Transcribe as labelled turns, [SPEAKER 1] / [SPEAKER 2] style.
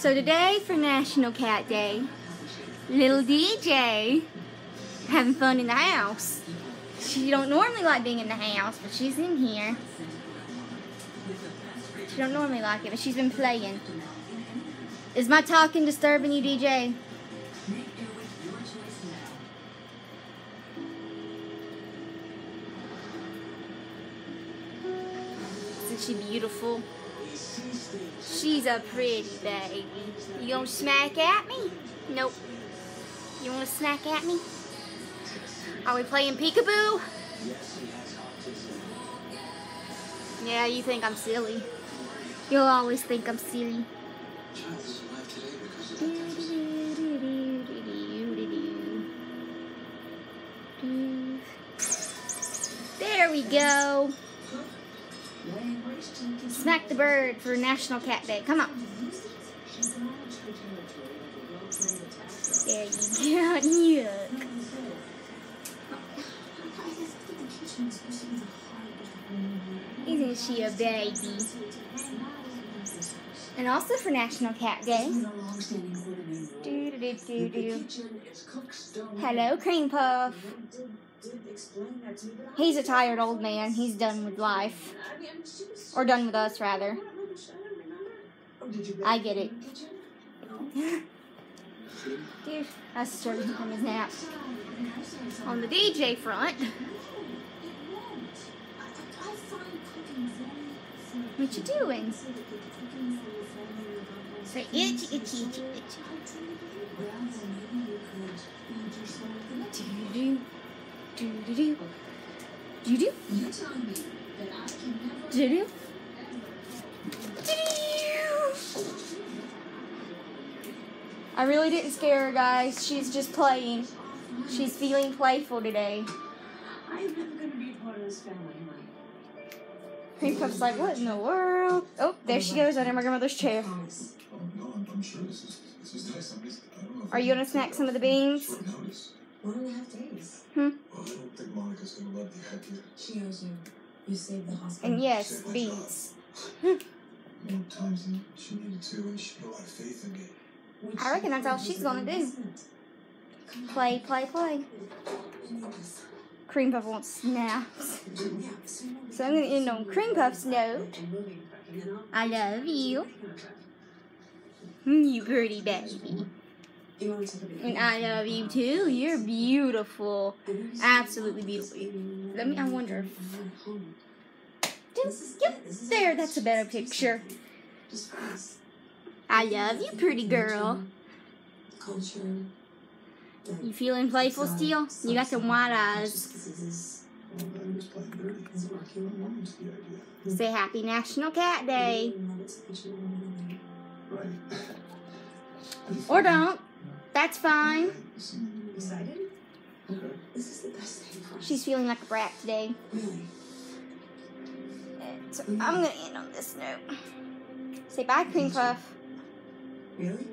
[SPEAKER 1] So today for National Cat Day, little DJ having fun in the house. She don't normally like being in the house, but she's in here. She don't normally like it, but she's been playing. Is my talking disturbing you, DJ? Isn't she beautiful? She's a pretty baby. You gonna smack at me? Nope. You wanna smack at me? Are we playing peekaboo? Yeah, you think I'm silly. You'll always think I'm silly. There we go. Smack the bird for National Cat Day. Come on. There you go. Yuck. Isn't she a baby? And also for National Cat Day. Do, do, do, do, Hello, Creampuff. He's a tired old man. He's done with life. Or done with us, rather. I get it. Dude, that's starting from his nap. On the DJ front. What you doing? Say itchy, itchy, itchy, itchy. Do do do do do do do do I really didn't scare her, guys. She's just playing. She's feeling playful today.
[SPEAKER 2] I'm never gonna be part of this family, Mike.
[SPEAKER 1] Creampuff's like, what in the world? Oh, there she goes under my grandmother's chair.
[SPEAKER 2] Promise.
[SPEAKER 3] No, I'm, I'm sure this is, this is nice. I'm just, I don't know. if
[SPEAKER 1] Are you gonna snack some of the beans?
[SPEAKER 3] Short.
[SPEAKER 2] One and a half days.
[SPEAKER 3] Well, I don't think Monica's gonna let the heck you.
[SPEAKER 2] She owes you. You saved the hospital.
[SPEAKER 1] And yes, beans. Hmm.
[SPEAKER 3] More times than she needed to, and she had a lot of faith in me.
[SPEAKER 1] I reckon that's all she's gonna do.
[SPEAKER 2] investment. Come on.
[SPEAKER 1] Play, play, play. Creampuff wants snaps.
[SPEAKER 2] Yeah, so
[SPEAKER 1] I'm gonna end on Creampuff's note. I love you. Mm, you pretty baby. And I love you too. You're beautiful. Absolutely beautiful. Let me, I wonder if. Yep, there, that's a better picture. I love you, pretty girl.
[SPEAKER 2] Culture.
[SPEAKER 1] You feeling playful still? You got some white eyes.
[SPEAKER 3] Well, I was playing dirty.
[SPEAKER 2] Is it working?
[SPEAKER 3] What was the idea?
[SPEAKER 1] Say Happy National Cat Day. Or don't. That's fine.
[SPEAKER 2] Excited?
[SPEAKER 3] Okay.
[SPEAKER 2] This is the best thing for us.
[SPEAKER 1] She's feeling like a brat today. So I'm gonna end on this note. Say bye, Creampuff.
[SPEAKER 2] Really?